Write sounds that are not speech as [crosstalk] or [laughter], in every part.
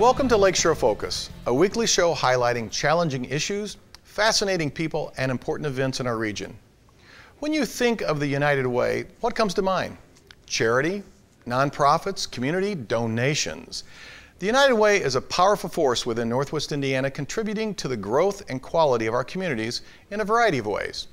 Welcome to Lakeshore Focus, a weekly show highlighting challenging issues, fascinating people, and important events in our region. When you think of the United Way, what comes to mind? Charity, nonprofits, community, donations. The United Way is a powerful force within Northwest Indiana contributing to the growth and quality of our communities in a variety of ways.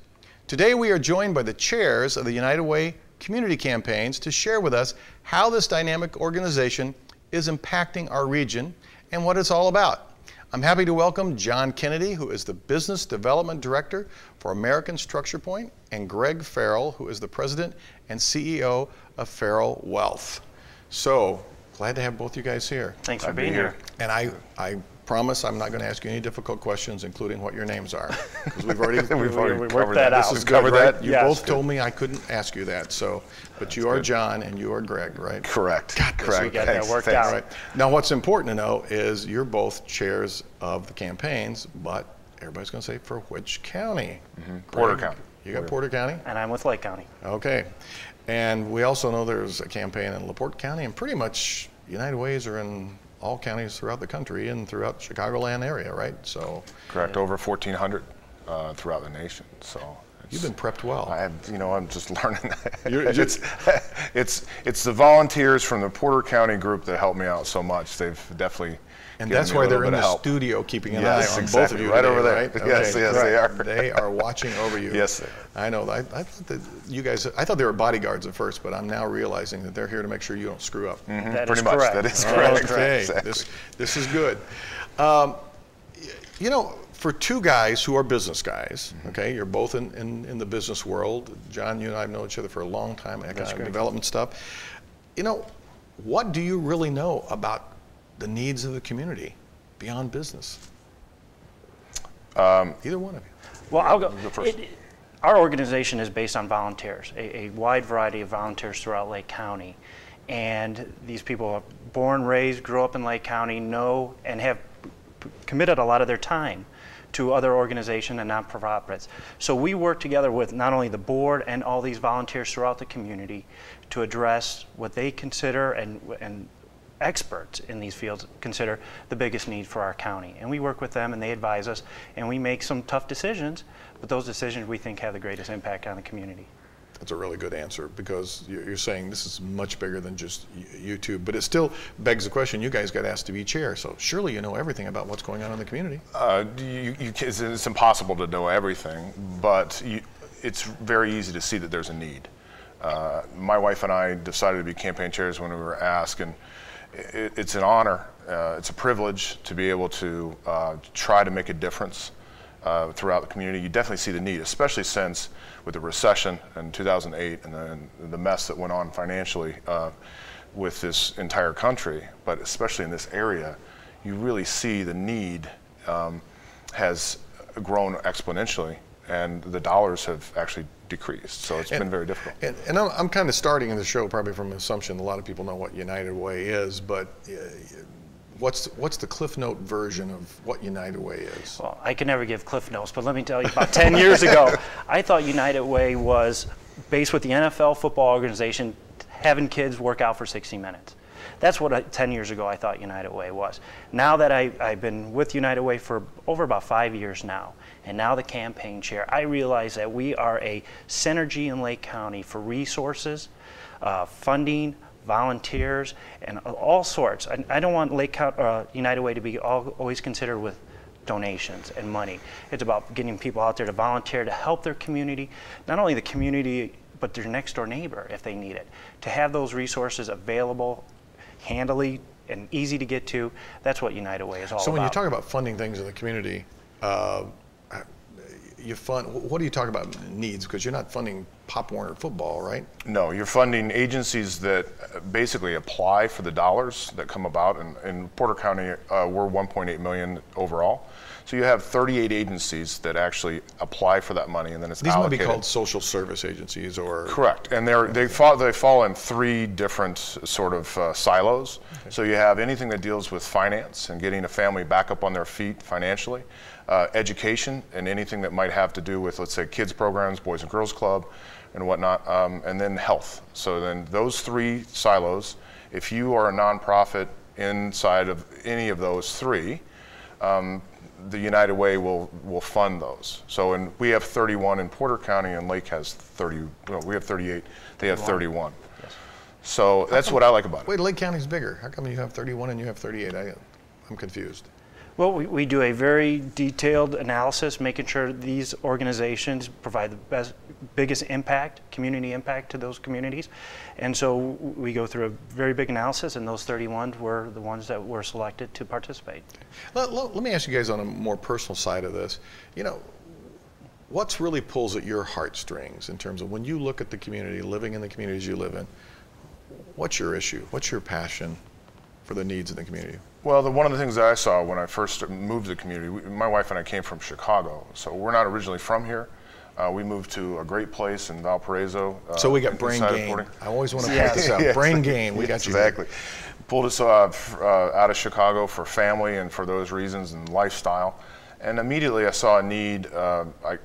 Today we are joined by the chairs of the United Way community campaigns to share with us how this dynamic organization is impacting our region and what it's all about. I'm happy to welcome John Kennedy, who is the Business Development Director for American Structurepoint, and Greg Farrall, who is the President and CEO of Farrall Wealth. So, glad to have both you guys here. Thanks for being here. And I, I promise I'm not going to ask you any difficult questions, including what your names are, because we've already [laughs] We've already we worked covered that that. out. This is Covered right? that? You Yes. both told me I couldn't ask you that. So, but you are good. John and you are Greg, right? Correct. Got this. Correct. We got that worked Thanks. out. Right. Now, what's important to know is you're both chairs of the campaigns, but everybody's going to say for which county? Mm-hmm. Porter Greg, County. You got Porter County. And I'm with Lake County. Okay. And we also know there's a campaign in LaPorte County, and pretty much United Ways are in all counties throughout the country and throughout the Chicagoland area, right? So Correct. Over 1,400 uh, throughout the nation. So you've been prepped well. I have, you know, I'm just [laughs] learning. You're- it's, it's, it's the volunteers from the Porter County group that helped me out so much. They've definitely. And that's why they're in the help. studio keeping an Yes, eye on both of you Right today, over there. right? Yes, yes, they are. They are watching over you. Yes, sir. I know. I, I thought that you guys, I thought they were bodyguards at first, but I'm now realizing that they're here to make sure you don't screw up. Mm-hmm. Pretty much. correct. That is That correct. Okay, Exactly. this, this is good. Um, you know, for two guys who are business guys, Mm-hmm. okay, you're both in, in, in the business world. John, you and I have known each other for a long time, economic correct. development stuff. You know, what do you really know about the needs of the community beyond business? Um, Either one of you. Well, I'll go. go first. It- our organization is based on volunteers, a, a wide variety of volunteers throughout Lake County. And these people are born, raised, grew up in Lake County, know, and have p- committed a lot of their time to other organizations and nonprofits. So we work together with not only the board and all these volunteers throughout the community to address what they consider and, and experts in these fields consider the biggest need for our county. And we work with them and they advise us and we make some tough decisions, but those decisions we think have the greatest impact on the community. That's a really good answer because you- you're saying this is much bigger than just you two, but it still begs the question. You guys got asked to be chair, so surely you know everything about what's going on in the community. Uh, you, you, it's, it's impossible to know everything, but you, it's very easy to see that there's a need. Uh, my wife and I decided to be campaign chairs when we were asked, and it, it's an honor, uh, it's a privilege to be able to uh, try to make a difference uh, throughout the community. You definitely see the need, especially since with the recession in 2008 and then the mess that went on financially uh, with this entire country, but especially in this area, you really see the need um, has grown exponentially, and the dollars have actually decreased. So it's been very difficult. And, and I'm, I'm kind of starting in the show probably from an assumption a lot of people know what United Way is, but uh, what's what's the Cliff Note version of what United Way is? Well, I can never give cliff notes, but let me tell you, about 10 years ago, [laughs] I thought United Way was based with the NFL football organization, having kids work out for 60 minutes. That's what I, 10 years ago I thought United Way was. Now that I, I've been with United Way for over about five years now, and now the campaign chair, I realize that we are a synergy in Lake County for resources, uh, funding, volunteers, and all sorts. I, I don't want Lake County, uh, United Way to be all, always considered with donations and money. It's about getting people out there to volunteer to help their community, not only the community, but their next door neighbor if they need it. To have those resources available, handily, and easy to get to, that's what United Way is all So about. when you talk about funding things in the community, uh, you fund. What do you talk about needs? Because you're not funding Pop Warner football, right? No, you're funding agencies that basically apply for the dollars that come about. And in Porter County, uh, we're 1.8 million overall. So you have 38 agencies that actually apply for that money, and then it's These might be called social service agencies or. Correct, and they're, they fall they fall in three different sort of uh, silos. So you have anything that deals with finance and getting a family back up on their feet financially, uh, education, and anything that might have to do with let's say kids programs, Boys and Girls Club, and whatnot, um, and then health. So then those three silos, if you are a nonprofit inside of any of those three, um, the United Way will, will fund those. So in, we have 31 in Porter County and Lake has 30, well, we have 38, they have 31. So that's what I like about it. Wait, Lake County's bigger. How come you have 31 and you have 38? I, I'm confused. Well, we, we do a very detailed analysis, making sure these organizations provide the best, biggest impact, community impact to those communities. And so we go through a very big analysis, and those 31 were the ones that were selected to participate. Let, let, let me ask you guys on a more personal side of this. You know, what's really pulls at your heartstrings in terms of when you look at the community, living in the communities you live in, what's your issue? What's your passion for the needs of the community? Well, the, one of the things that I saw when I first moved to the community, we, my wife and I came from Chicago, so we're not originally from here. Uh, we moved to a great place in Valparaiso. Uh, so we got brain gain. I always want to point this out. yes. Brain gain. We yes, got you. Exactly. Pulled us uh, f- uh, out of Chicago for family and for those reasons and lifestyle. And immediately I saw a need. Uh, I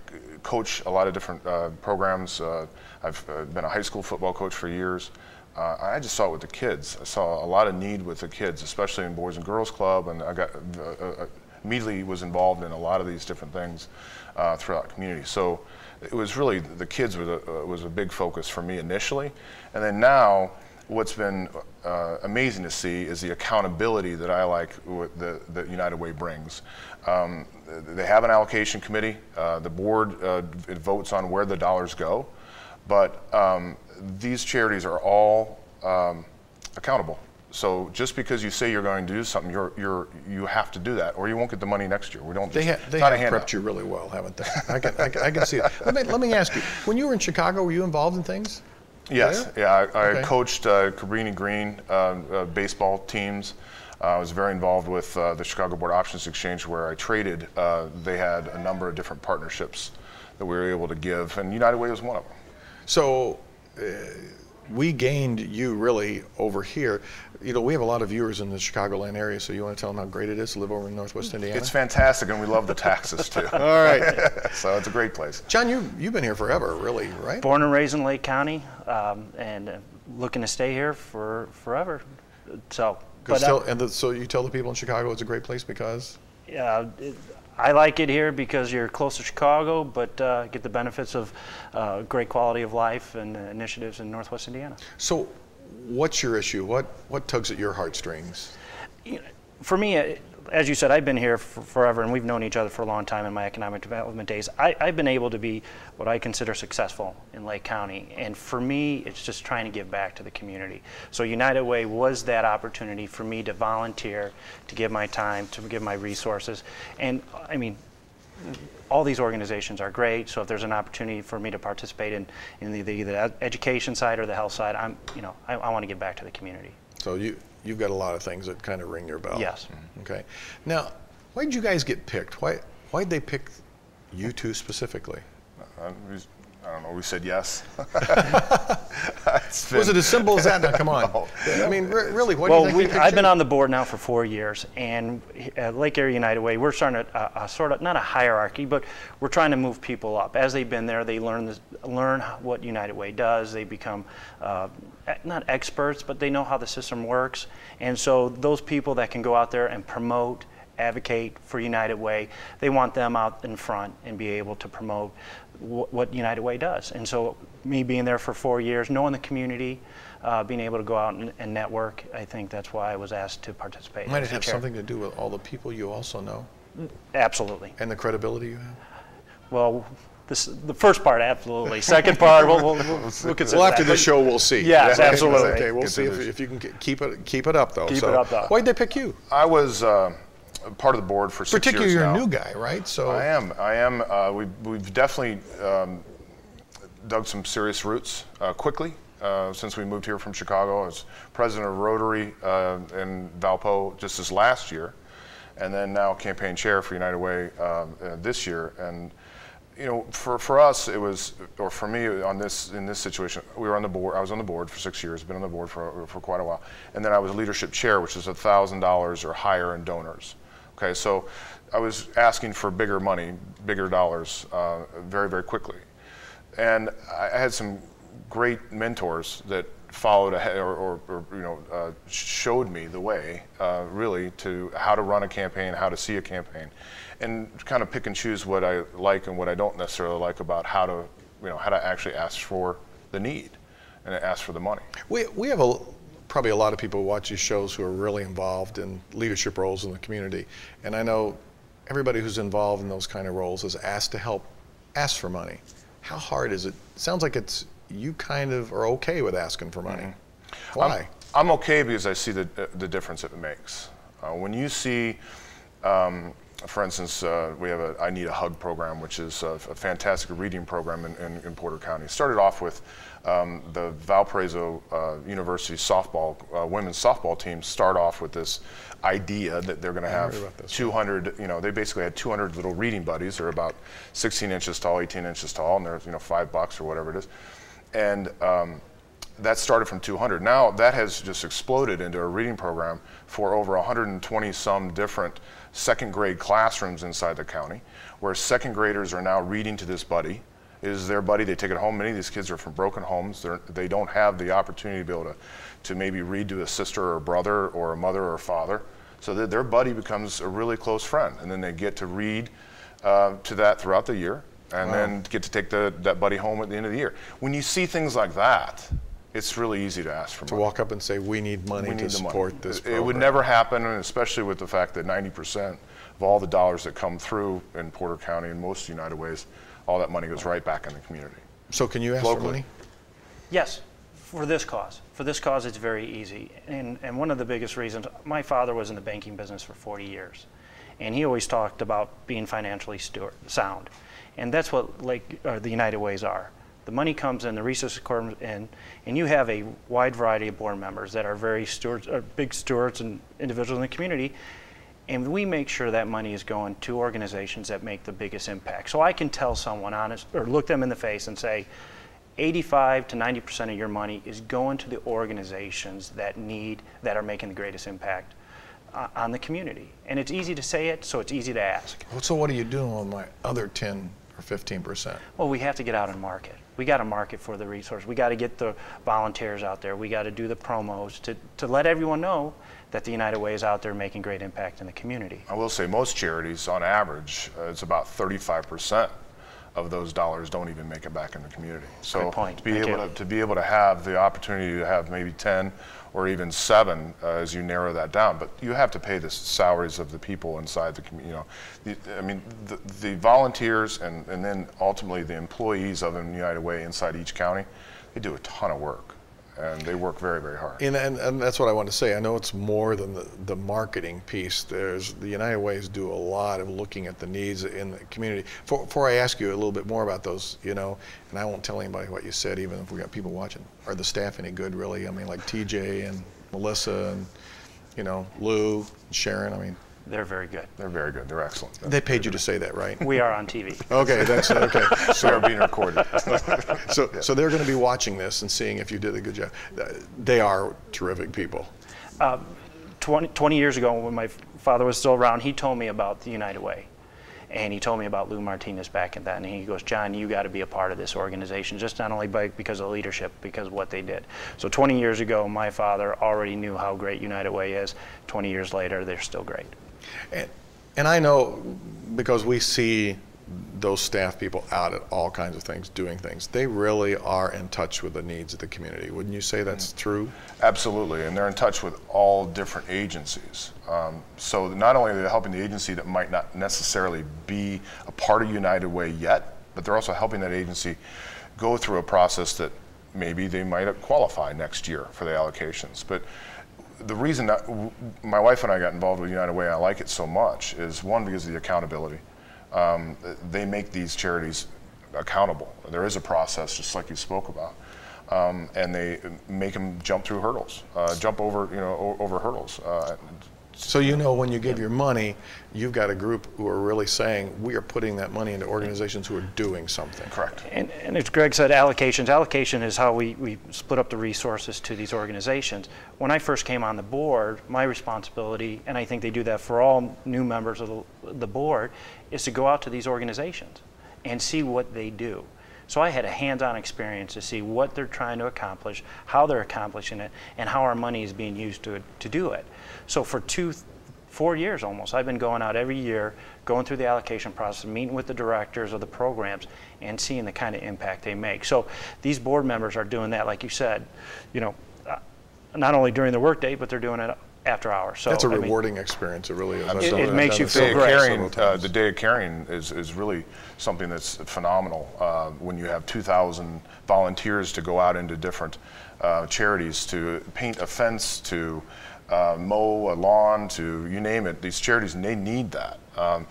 coach a lot of different uh, programs. I've been a high school football coach for years uh, I just saw it with the kids. I saw a lot of need with the kids, especially in Boys and Girls Club, and I got uh, uh, immediately was involved in a lot of these different things uh, throughout the community. So it was really the kids was a, uh, was a big focus for me initially, and then now what's been uh, amazing to see is the accountability that I like the, United Way brings. Um, they have an allocation committee. the board votes on where the dollars go, but um, these charities are all um, accountable. So just because you say you're going to do something, you're, you're, you have to do that, or you won't get the money next year. We don't. They, ha- they have prepped you really well, haven't they? I can, I can, I can see it. Let me, let me ask you: When you were in Chicago, were you involved in things? Yes. Yeah, I, I okay. coached uh, Cabrini Green uh, uh, baseball teams. Uh, I was very involved with uh, the Chicago Board Options Exchange, where I traded. Uh, they had a number of different partnerships that we were able to give, and United Way was one of them. So uh, we gained you really over here. You know, we have a lot of viewers in the Chicagoland area, so you want to tell them how great it is to live over in Northwest Indiana? It's fantastic, and we love the taxes too. [laughs] All right. [laughs] so it's a great place. John, you, you've been here forever, really, right? Born and raised in Lake County, um, and uh, looking to stay here for forever. So, but, tell, uh, and the, so you tell the people in Chicago it's a great place because? Yeah, I like it here because you're close to Chicago, but uh, get the benefits of uh, great quality of life and initiatives in Northwest Indiana. So, what's your issue? What what tugs at your heartstrings? You know, for me, as you said, I've been here for forever, and we've known each other for a long time in my economic development days. I, have been able to be what I consider successful in Lake County, and for me, it's just trying to give back to the community. So United Way was that opportunity for me to volunteer, to give my time, to give my resources, and I mean, all these organizations are great. So if there's an opportunity for me to participate in, in the, the, the education side or the health side, I'm, you know, I, I want to give back to the community. So you you've got a lot of things that kind of ring your bell. Yes. Okay. Now, why did you guys get picked? Why why did they pick you two specifically? Uh, I don't know. We said yes. [laughs] Was it as simple as that? Now, come on. [laughs] no. I mean, re- really, what well, do you think? Well, I've been on the board now for four years, and at Lake Area United Way, we're starting a, a, sort of not a hierarchy, but we're trying to move people up. As they've been there, they learn this, learn what United Way does. They become uh, not experts, but they know how the system works, and so those people that can go out there and promote advocate for United Way. They want them out in front and be able to promote what United Way does. And so, me being there for four years, knowing the community, uh, being able to go out and, and, network, I think that's why I was asked to participate. Might it have chair. something to do with all the people you also know? Absolutely. And the credibility you have? Well, this, the first part, absolutely. Second part, we'll, we'll, we'll, we'll consider Well, after that. the show, we'll see. Yes, okay, absolutely. Okay, we'll see if, if, you can keep it keep it up, though. Keep so, it up, though. Why'd they pick you? I was. Uh, part of the board for six Particularly years you're now. a new guy, right? So I am. I am. Uh, we, we've definitely um, dug some serious roots uh, quickly. Uh, since we moved here from Chicago, I was president of Rotary uh, in Valpo just this last year, and then now campaign chair for United Way um, uh, this year. And you know, for, for us, it was, or for me, on this in this situation, we were on the board. I was on the board for six years, been on the board for for quite a while, and then I was leadership chair, which is a thousand dollars or higher in donors. Okay, so I was asking for bigger money, bigger dollars, uh, very very quickly, and I had some great mentors that followed ahead or, or, or you know uh, showed me the way uh, really to how to run a campaign, how to see a campaign, and kind of pick and choose what I like and what I don't necessarily like about how to you know how to actually ask for the need and ask for the money. We, we have a, probably a lot of people who watch these shows who are really involved in leadership roles in the community. And I know everybody who's involved in those kind of roles is asked to help ask for money. How hard is it? Sounds like it's you kind of are okay with asking for money. Mm-hmm. Why? I'm, I'm, okay because I see the, the difference it makes. Uh, when you see um, for instance, uh, we have a I Need a Hug program, which is a, a fantastic reading program in, in, in, Porter County. It started off with um, the Valparaiso uh, University softball, uh, women's softball team start off with this idea that they're going to have 200, you know, they basically had 200 little reading buddies. They're about 16 inches tall, 18 inches tall, and they're, you know, five bucks or whatever it is. And um, that started from 200. Now that has just exploded into a reading program for over 120 some different second grade classrooms inside the county, where second graders are now reading to this buddy. Is their buddy. They take it home. Many of these kids are from broken homes. They're, they don't have the opportunity to be able to, to maybe read to a sister or a brother or a mother or a father. So that their buddy becomes a really close friend. And then they get to read uh, to that throughout the year and wow. then get to take the, that buddy home at the end of the year. When you see things like that, it's really easy to ask for to money. walk up and say, "We need money we to support money. this." Program. It would never happen, and especially with the fact that 90% of all the dollars that come through in Porter County and most United Ways, all that money goes right back in the community. So, can you ask Locally. for money? Yes, for this cause. For this cause, it's very easy, and and one of the biggest reasons. My father was in the banking business for 40 years, and he always talked about being financially sound, and that's what like or the United Ways are the money comes in, the resources come in, and you have a wide variety of board members that are very stewards, are big stewards and individuals in the community. And we make sure that money is going to organizations that make the biggest impact. So I can tell someone honest, or look them in the face and say, 85 to 90 percent of your money is going to the organizations that need, that are making the greatest impact uh, on the community. And it's easy to say it, so it's easy to ask. So what are you doing on my other 10 or 15 percent? Well, we have to get out and market we got to market for the resource. We got to get the volunteers out there. We got to do the promos to, to let everyone know that the United Way is out there making great impact in the community. I will say most charities, on average, uh, it's about 35 percent of those dollars don't even make it back in the community. So to be able to, to be able to have the opportunity to have maybe 10 or even seven uh, as you narrow that down. But you have to pay the salaries of the people inside the community. You know, the, I mean, the, the, volunteers and, and then ultimately the employees of the United Way inside each county, they do a ton of work and they work very, very hard. And, and, and, that's what I want to say. I know it's more than the, the marketing piece. There's the United Ways do a lot of looking at the needs in the community. For, before I ask you a little bit more about those, you know, and I won't tell anybody what you said, even if we got people watching. Are the staff any good, really? I mean, like TJ and Melissa and, you know, Lou, and Sharon. I mean, they're very good. They're very good. They're excellent. They paid you to say that, right? We are on TV. Okay, that's okay. [laughs] So we are being recorded. [laughs] so, yeah. so they're going to be watching this and seeing if you did a good job. They are terrific people. Um, 20, 20 years ago, when my father was still around, he told me about the United Way. And he told me about Lou Martinez back in that. And he goes, John, you got to be a part of this organization, just not only by, because of leadership, because of what they did. So 20 years ago, my father already knew how great United Way is. 20 years later, they're still great. And, and I know because we see those staff people out at all kinds of things, doing things. They really are in touch with the needs of the community. Wouldn't you say that's true? Absolutely, and they're in touch with all different agencies. Um, so not only are they helping the agency that might not necessarily be a part of United Way yet, but they're also helping that agency go through a process that maybe they might qualify next year for the allocations. But the reason that my wife and I got involved with United Way, I like it so much, is one because of the accountability. Um, they make these charities accountable. There is a process, just like you spoke about, um, and they make them jump through hurdles, uh, jump over, you know, over hurdles. Uh, so you know when you give your money, you've got a group who are really saying we are putting that money into organizations who are doing something. Correct. And, and as Greg said, allocations. Allocation is how we, we split up the resources to these organizations. When I first came on the board, my responsibility, and I think they do that for all new members of the, the board, is to go out to these organizations and see what they do. So I had a hands-on experience to see what they're trying to accomplish, how they're accomplishing it, and how our money is being used to, to do it. So for two, four years almost, I've been going out every year, going through the allocation process, meeting with the directors of the programs, and seeing the kind of impact they make. So these board members are doing that, like you said, you know, uh, not only during the workday, but they're doing it after hours. So That's a I mean, rewarding experience. It really is. I've It- it makes you feel day great. caring, uh, the day of caring is, is really something that's phenomenal. Uh, when you have 2,000 volunteers to go out into different uh, charities to paint a fence, to uh, mow a lawn, to you name it, these charities, and they need that. Um,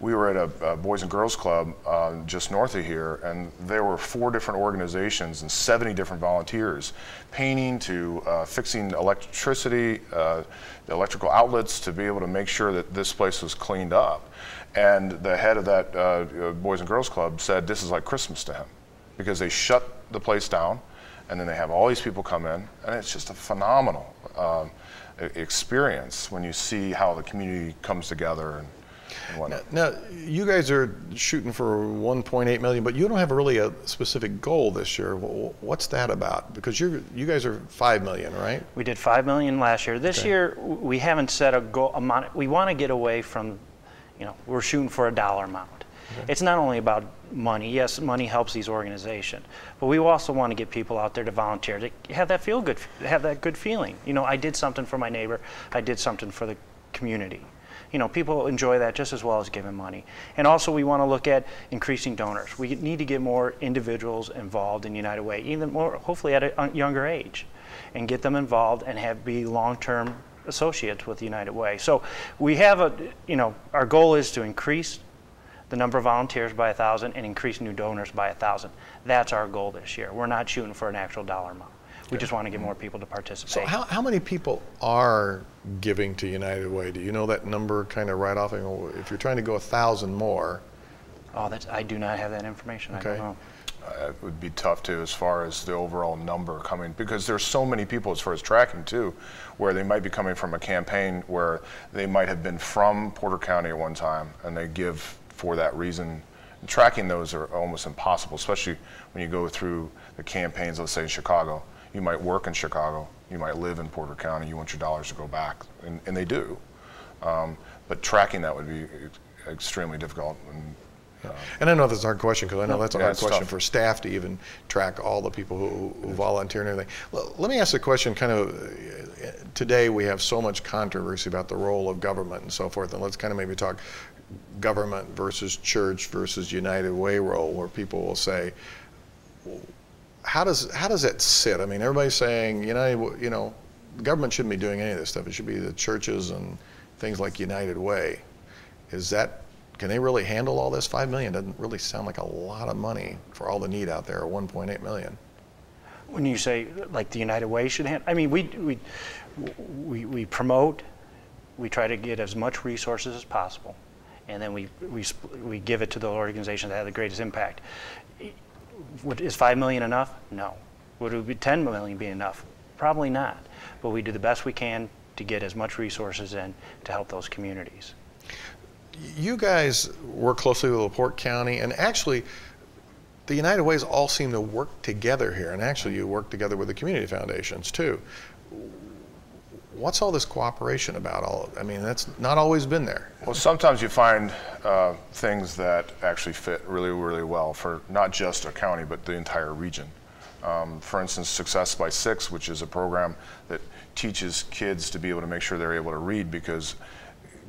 we were at a, a Boys and Girls Club uh, just north of here, and there were four different organizations and 70 different volunteers, painting to uh, fixing electricity, uh, the electrical outlets to be able to make sure that this place was cleaned up. And the head of that uh, uh, Boys and Girls Club said this is like Christmas to him because they shut the place down and then they have all these people come in, and it's just a phenomenal um, experience when you see how the community comes together and, and whatnot. Now, you guys are shooting for 1.8 million, but you don't have really a specific goal this year. What's that about? Because you you guys are 5 million, right? We did five million last year. This Okay. year, we haven't set a goal amount. We want to get away from, you know, we're shooting for a dollar amount. It's not only about money. Yes, money helps these organizations, but we also want to get people out there to volunteer to have that feel good, have that good feeling. You know, I did something for my neighbor. I did something for the community. You know, people enjoy that just as well as giving money. And also, we want to look at increasing donors. We need to get more individuals involved in United Way, even more, hopefully at a younger age, and get them involved and have be long-term associates with United Way. So we have a, you know, our goal is to increase the number of volunteers by a thousand and increase new donors by a thousand. That's our goal this year. We're not shooting for an actual dollar amount. We just want to get more people to participate. So how, how many people are giving to United Way? Do you know that number kind of right off? You know, If you're trying to go a thousand more, oh, that's I do not have that information. I Okay. don't know. Uh, it would be tough to as far as the overall number coming because there's so many people as far as tracking too where they might be coming from a campaign where they might have been from Porter County at one time and they give for that reason. Tracking those are almost impossible especially when you go through the campaigns let's say in Chicago. You might work in Chicago. You might live in Porter County. You want your dollars to go back and, and they do. Um, but tracking that would be extremely difficult and and I know that's a hard question because I know that's a Yeah, hard question tough. for staff to even track all the people who, who volunteer and everything. L- let me ask a question. Kind of uh, today we have so much controversy about the role of government and so forth, and let's kind of maybe talk government versus church versus United Way role, where people will say, how does how does that sit? I mean, everybody's saying, you know, you know, government shouldn't be doing any of this stuff. It should be the churches and things like United Way. Is that can they really handle all this? Five million doesn't really sound like a lot of money for all the need out there. 1.8 million. When you say like the United Way should handle, I mean we we we, we promote, we try to get as much resources as possible, and then we we we give it to the organizations that have the greatest impact. Is five million enough? No. Would it be 10 million be enough? Probably not. But we do the best we can to get as much resources in to help those communities. You guys work closely with LaPorte County, and actually, the United Ways all seem to work together here. And actually, you work together with the community foundations too. What's all this cooperation about? All I mean, that's not always been there. Well, sometimes you find uh, things that actually fit really, really well for not just a county, but the entire region. Um, for instance, Success by Six, which is a program that teaches kids to be able to make sure they're able to read because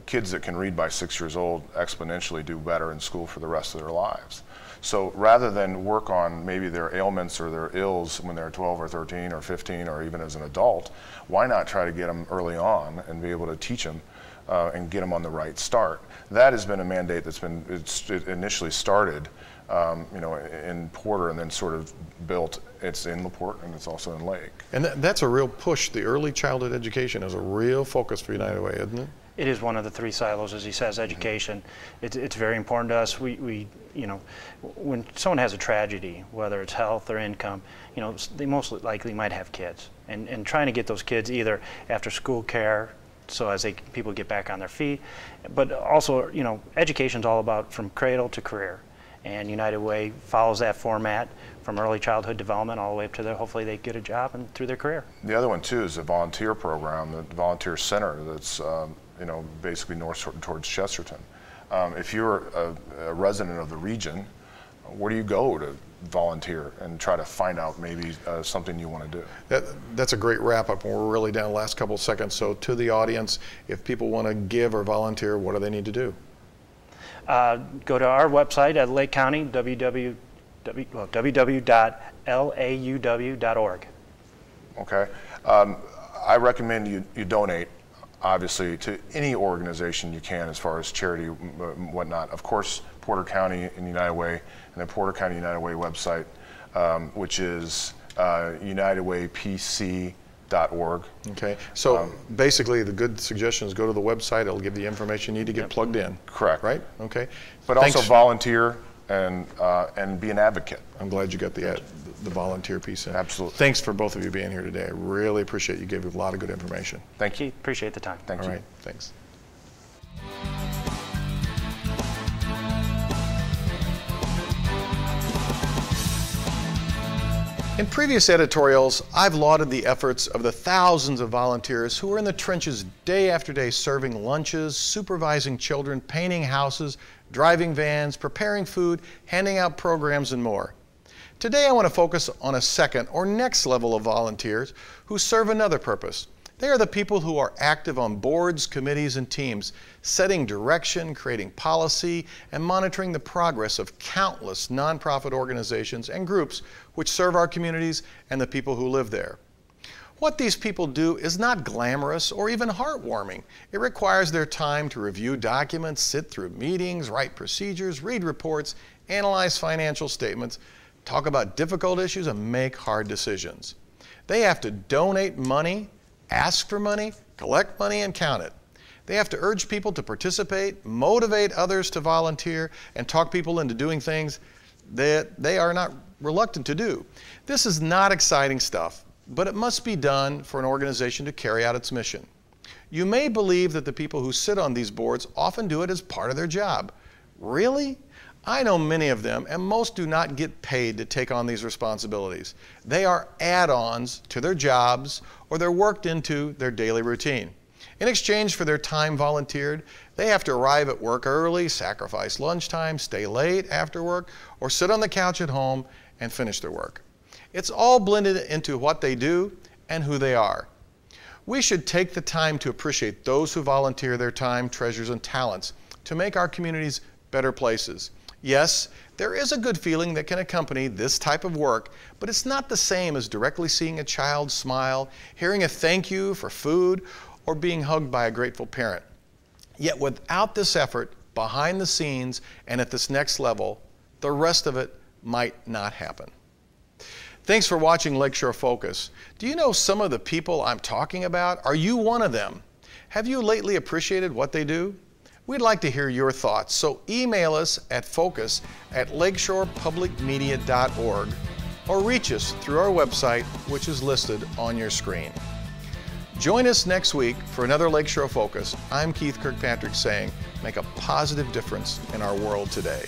kids that can read by six years old exponentially do better in school for the rest of their lives. So rather than work on maybe their ailments or their ills when they're 12 or 13 or 15 or even as an adult, why not try to get them early on and be able to teach them uh, and get them on the right start? That has been a mandate that's been it initially started, um, you know, in Porter and then sort of built. It's in LaPorte and it's also in Lake. And that, that's a real push. The early childhood education is a real focus for United Way, isn't it? It is one of the three silos, as he says, education. It's, it's very important to us. We, we, you know, when someone has a tragedy, whether it's health or income, you know, they most likely might have kids. And, and trying to get those kids either after school care, so as they, people get back on their feet, but also, you know, education's all about from cradle to career. And United Way follows that format from early childhood development all the way up to their, hopefully they get a job and through their career. The other one too is a volunteer program, the volunteer center that's um, you know basically north towards Chesterton. Um, if you're a, a, resident of the region, where do you go to volunteer and try to find out maybe uh, something you want to do? That, that's a great wrap up, and we're really down the last couple of seconds. So to the audience, if people want to give or volunteer, what do they need to do? Uh, go to our website at Lake County, www well, www.lauw.org. Okay. Um, I recommend you, you donate, obviously, to any organization you can as far as charity and whatnot. Of course, Porter County and United Way, and the Porter County United Way website, um, which is uh, unitedwaypc.org. Okay, so um, basically the good suggestion is go to the website, it'll give you information you need to get yep. plugged in. Correct. Right? Okay. But Thanks. also volunteer and uh, and be an advocate. I'm glad you got the the volunteer piece in. Absolutely. Thanks for both of you being here today. I really appreciate you gave a lot of good information. Thank you. Appreciate the time. Thank All you. All right. Thanks. In previous editorials, I've lauded the efforts of the thousands of volunteers who are in the trenches day after day serving lunches, supervising children, painting houses, driving vans, preparing food, handing out programs, and more. Today I want to focus on a second or next level of volunteers who serve another purpose. They are the people who are active on boards, committees, and teams, setting direction, creating policy, and monitoring the progress of countless nonprofit organizations and groups which serve our communities and the people who live there. What these people do is not glamorous or even heartwarming. It requires their time to review documents, sit through meetings, write procedures, read reports, analyze financial statements, talk about difficult issues, and make hard decisions. They have to donate money, ask for money, collect money, and count it. They have to urge people to participate, motivate others to volunteer, and talk people into doing things that they are not reluctant to do. This is not exciting stuff, but it must be done for an organization to carry out its mission. You may believe that the people who sit on these boards often do it as part of their job. Really? I know many of them, and most do not get paid to take on these responsibilities. They are add ons to their jobs or they're worked into their daily routine. In exchange for their time volunteered, they have to arrive at work early, sacrifice lunchtime, stay late after work, or sit on the couch at home and finish their work. It's all blended into what they do and who they are. We should take the time to appreciate those who volunteer their time, treasures, and talents to make our communities better places. Yes, there is a good feeling that can accompany this type of work, but it's not the same as directly seeing a child smile, hearing a thank you for food, or being hugged by a grateful parent. Yet without this effort behind the scenes and at this next level, the rest of it might not happen. Thanks for watching Lakeshore Focus. Do you know some of the people I'm talking about? Are you one of them? Have you lately appreciated what they do? We'd like to hear your thoughts, so email us at focus at lakeshorepublicmedia.org or reach us through our website, which is listed on your screen. Join us next week for another Lakeshore Focus. I'm Keith Kirkpatrick saying, make a positive difference in our world today.